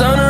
sun